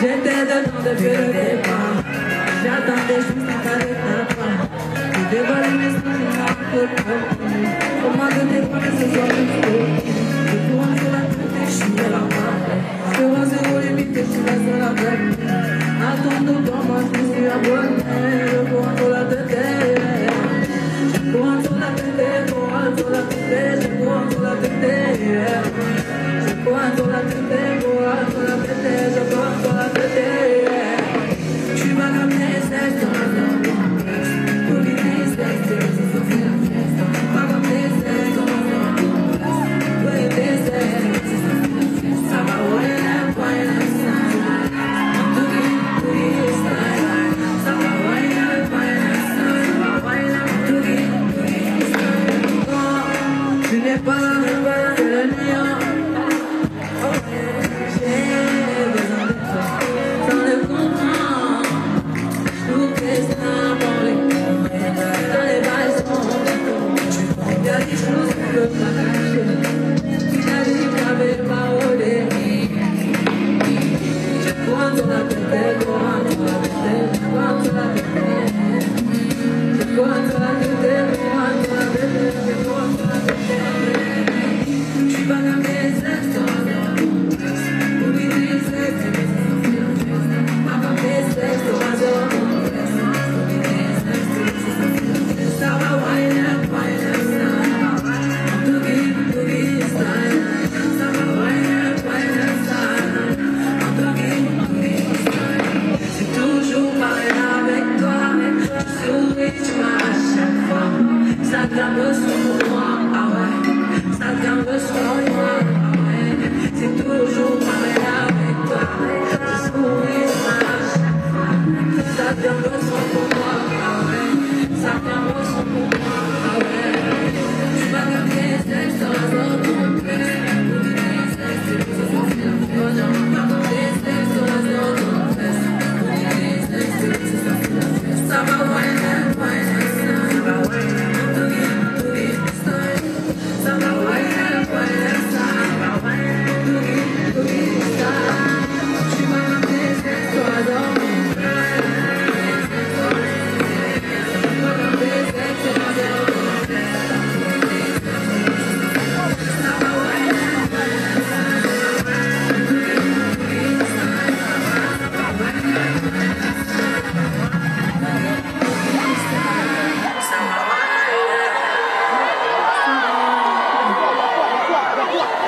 J'étais dedans depuis le départ J'attendais juste un carré de Tu dévoiles mes sentiments pour le Comment douter pour que ce What?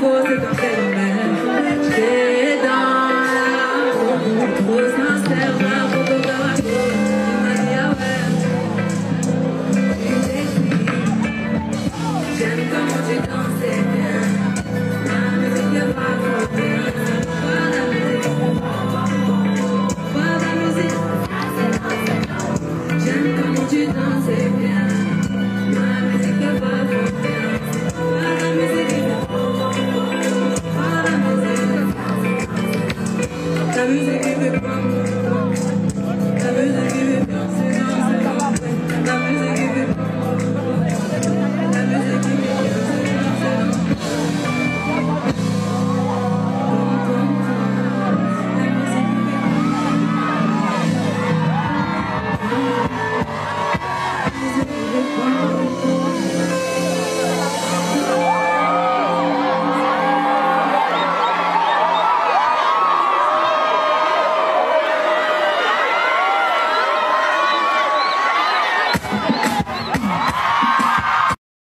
forse tu sei un